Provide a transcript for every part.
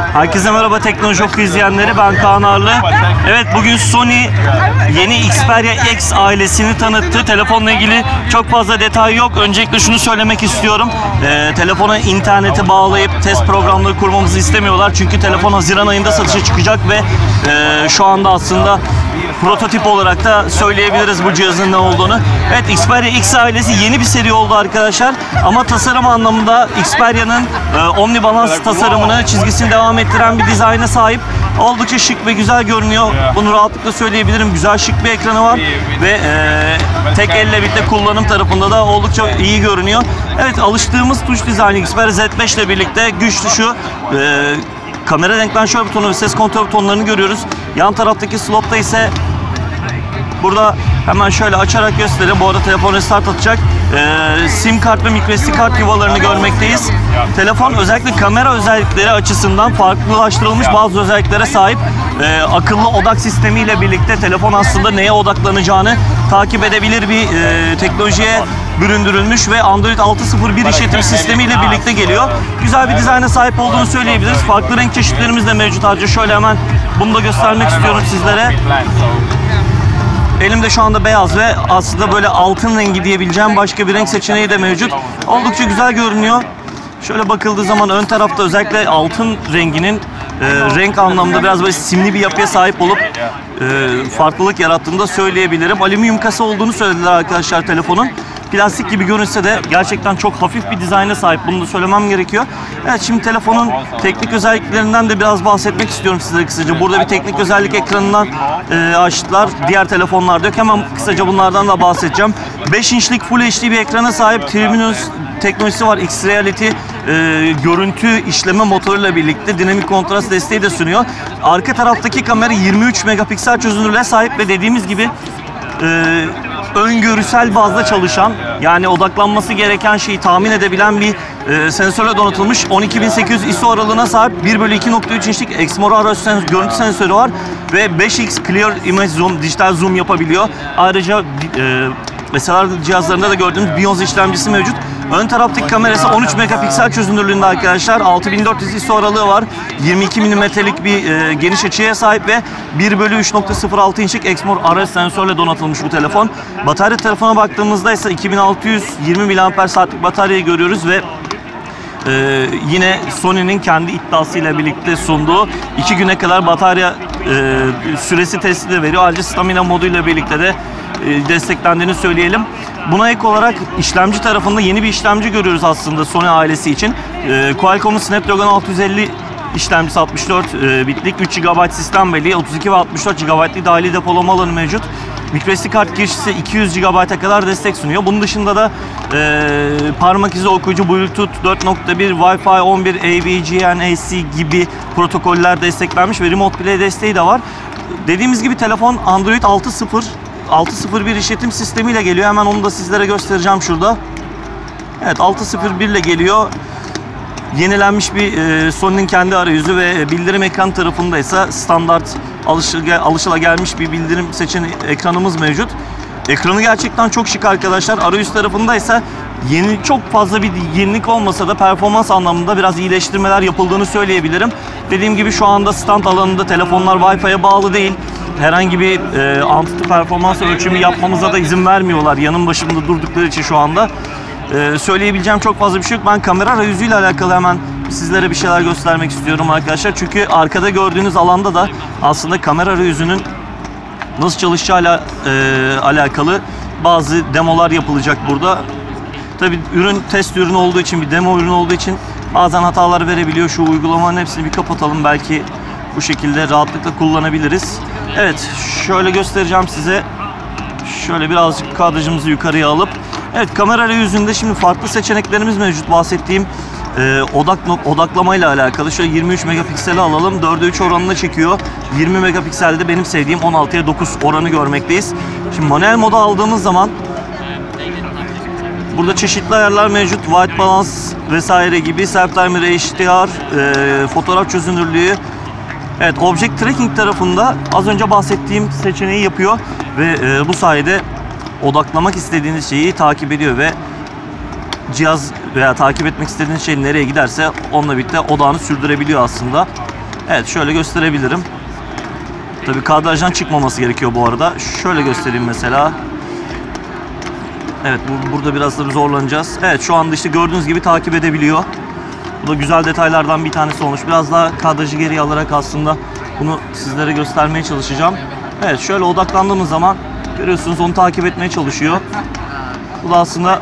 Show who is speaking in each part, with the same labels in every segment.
Speaker 1: Herkese merhaba Teknoloji Oku izleyenleri ben Kaan Arlı. Evet bugün Sony yeni Xperia X ailesini tanıttı. Telefonla ilgili çok fazla detay yok. Öncelikle şunu söylemek istiyorum. Ee, telefona internete bağlayıp test programları kurmamızı istemiyorlar. Çünkü telefon Haziran ayında satışa çıkacak ve e, şu anda aslında prototip olarak da söyleyebiliriz bu cihazın ne olduğunu. Evet Xperia X ailesi yeni bir seri oldu arkadaşlar. Ama tasarım anlamında Xperia'nın e, Omni Balance tasarımını, çizgisini devam ettiren bir dizayna sahip. Oldukça şık ve güzel görünüyor. Bunu rahatlıkla söyleyebilirim. Güzel şık bir ekranı var ve e, tek elle birlikte kullanım tarafında da oldukça iyi görünüyor. Evet alıştığımız tuş dizaynı Xperia Z5 ile birlikte güç tuşu e, kamera denklanşör butonu ve ses kontrol butonlarını görüyoruz. Yan taraftaki slotta ise Burada hemen şöyle açarak göstereyim. Bu arada telefon restart atacak. Ee, sim kart ve microSD kart yuvalarını görmekteyiz. Telefon özellikle kamera özellikleri açısından farklılaştırılmış bazı özelliklere sahip. Ee, akıllı odak sistemiyle birlikte telefon aslında neye odaklanacağını takip edebilir bir e, teknolojiye büründürülmüş ve Android 6.01 işletim sistemiyle birlikte geliyor. Güzel bir dizayna sahip olduğunu söyleyebiliriz. Farklı renk çeşitlerimiz de mevcut. Ayrıca şöyle hemen bunu da göstermek istiyorum sizlere. Elimde şu anda beyaz ve aslında böyle altın rengi diyebileceğim başka bir renk seçeneği de mevcut. Oldukça güzel görünüyor. Şöyle bakıldığı zaman ön tarafta özellikle altın renginin e, renk anlamda biraz böyle simli bir yapıya sahip olup e, farklılık yarattığını da söyleyebilirim. Alüminyum kasa olduğunu söylediler arkadaşlar telefonun. Plastik gibi görünse de gerçekten çok hafif bir dizayna sahip. Bunu da söylemem gerekiyor. Evet şimdi telefonun teknik özelliklerinden de biraz bahsetmek istiyorum size kısaca. Burada bir teknik özellik ekranından e, açtılar. Diğer telefonlarda yok. Hemen kısaca bunlardan da bahsedeceğim. 5 inçlik Full HD bir ekrana sahip Tribunus teknolojisi var. X-Reality e, görüntü işleme motoruyla birlikte dinamik kontrast desteği de sunuyor. Arka taraftaki kamera 23 megapiksel çözünürlüğe sahip ve dediğimiz gibi e, öngörüsel bazda çalışan yani odaklanması gereken şeyi tahmin edebilen bir e, sensörle donatılmış 12800 ISO aralığına sahip 1 bölü 2.3 inçlik Exmor Aros sens görüntü sensörü var ve 5x Clear Image Zoom dijital zoom yapabiliyor. Ayrıca e, mesela cihazlarında da gördüğümüz Bios işlemcisi mevcut. Ön taraftaki kamerası 13 megapiksel çözünürlüğünde arkadaşlar. 6400 ISO aralığı var. 22 milimetrelik bir e, geniş açıya sahip ve 1 bölü 3.06 inçlik Exmor RS sensörle donatılmış bu telefon. Batarya tarafına baktığımızda ise 2620 mAh saatlik bataryayı görüyoruz ve ee, yine Sony'nin kendi iddiasıyla birlikte sunduğu iki güne kadar batarya e, süresi testi de veriyor. Ayrıca stamina moduyla birlikte de e, desteklendiğini söyleyelim. Buna ek olarak işlemci tarafında yeni bir işlemci görüyoruz aslında Sony ailesi için. E, Qualcomm'un Snapdragon 650 işlemcisi 64 e, bitlik 3 GB sistem belleği 32 ve 64 GB'lik dahili depolama alanı mevcut. MicroSD kart girişi 200 GB'a kadar destek sunuyor. Bunun dışında da e, parmak izi okuyucu Bluetooth 4.1, Wi-Fi 11, AVG, NAC gibi protokoller desteklenmiş ve Remote Play desteği de var. Dediğimiz gibi telefon Android 6.0 6.01 işletim sistemiyle geliyor. Hemen onu da sizlere göstereceğim şurada. Evet 6.01 ile geliyor. Yenilenmiş bir e, Sony'nin kendi arayüzü ve bildirim ekran tarafında ise standart alışıla gelmiş bir bildirim seçen ekranımız mevcut. Ekranı gerçekten çok şık arkadaşlar. Arayüz tarafında ise yeni çok fazla bir yenilik olmasa da performans anlamında biraz iyileştirmeler yapıldığını söyleyebilirim. Dediğim gibi şu anda stand alanında telefonlar Wi-Fi'ye bağlı değil. Herhangi bir e, antutu performans ölçümü yapmamıza da izin vermiyorlar. Yanın başımda durdukları için şu anda. E, söyleyebileceğim çok fazla bir şey yok. Ben kamera arayüzüyle alakalı hemen sizlere bir şeyler göstermek istiyorum arkadaşlar. Çünkü arkada gördüğünüz alanda da aslında kamera arayüzünün nasıl çalışacağıyla e, alakalı bazı demolar yapılacak burada. Tabi ürün test ürünü olduğu için bir demo ürünü olduğu için bazen hatalar verebiliyor. Şu uygulamanın hepsini bir kapatalım. Belki bu şekilde rahatlıkla kullanabiliriz. Evet şöyle göstereceğim size. Şöyle birazcık kadrajımızı yukarıya alıp. Evet kamera arayüzünde şimdi farklı seçeneklerimiz mevcut. Bahsettiğim e, odak odaklama ile alakalı. Şöyle 23 megapikseli alalım. 4'e 3 oranına çekiyor. 20 megapikselde benim sevdiğim 16'ya 9 oranı görmekteyiz. Şimdi manuel moda aldığımız zaman Burada çeşitli ayarlar mevcut. White balance vesaire gibi. Self timer HDR, e, fotoğraf çözünürlüğü. Evet, object tracking tarafında az önce bahsettiğim seçeneği yapıyor ve e, bu sayede odaklamak istediğiniz şeyi takip ediyor ve cihaz veya takip etmek istediğiniz şey nereye giderse onunla birlikte odağını sürdürebiliyor aslında. Evet şöyle gösterebilirim. Tabii kadrajdan çıkmaması gerekiyor bu arada. Şöyle göstereyim mesela. Evet bu, burada biraz da zorlanacağız. Evet şu anda işte gördüğünüz gibi takip edebiliyor. Bu da güzel detaylardan bir tanesi olmuş. Biraz daha kadrajı geriye alarak aslında bunu sizlere göstermeye çalışacağım. Evet şöyle odaklandığımız zaman görüyorsunuz onu takip etmeye çalışıyor. Bu da aslında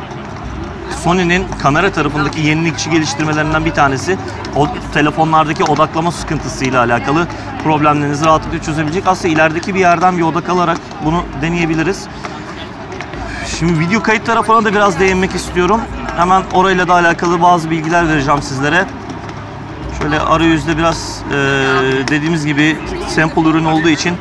Speaker 1: Sony'nin kamera tarafındaki yenilikçi geliştirmelerinden bir tanesi. O telefonlardaki odaklama sıkıntısıyla alakalı problemlerinizi rahatlıkla çözebilecek. Aslında ilerideki bir yerden bir odak alarak bunu deneyebiliriz. Şimdi video kayıt tarafına da biraz değinmek istiyorum. Hemen orayla da alakalı bazı bilgiler vereceğim sizlere. Şöyle arayüzde biraz e, dediğimiz gibi sample ürün olduğu için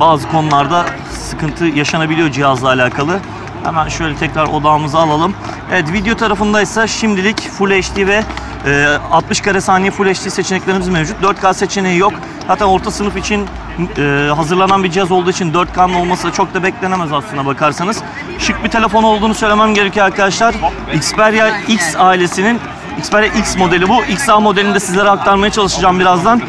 Speaker 1: bazı konularda sıkıntı yaşanabiliyor cihazla alakalı. Hemen şöyle tekrar odağımızı alalım. Evet video tarafındaysa şimdilik Full HD ve e, 60 kare saniye Full HD seçeneklerimiz mevcut. 4K seçeneği yok. Zaten orta sınıf için e, hazırlanan bir cihaz olduğu için 4K'nın olması çok da beklenemez aslına bakarsanız. Şık bir telefon olduğunu söylemem gerekiyor arkadaşlar. Xperia X ailesinin Xperia X modeli bu. XA modelini de sizlere aktarmaya çalışacağım birazdan.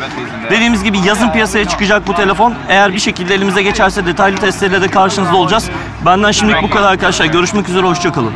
Speaker 1: Dediğimiz gibi yazın piyasaya çıkacak bu telefon. Eğer bir şekilde elimize geçerse detaylı testleriyle de karşınızda olacağız. Benden şimdilik bu kadar arkadaşlar. Görüşmek üzere, hoşçakalın.